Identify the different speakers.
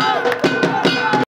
Speaker 1: Oh!